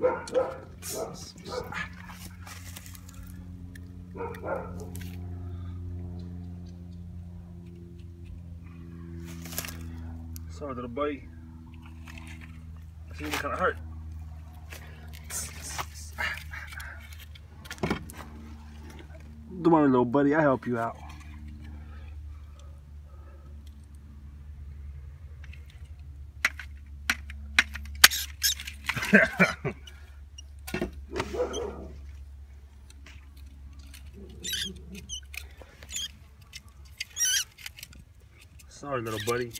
Sorry, little buddy. I think it kind of hurt. Don't worry, little buddy. I help you out. Sorry, little buddy.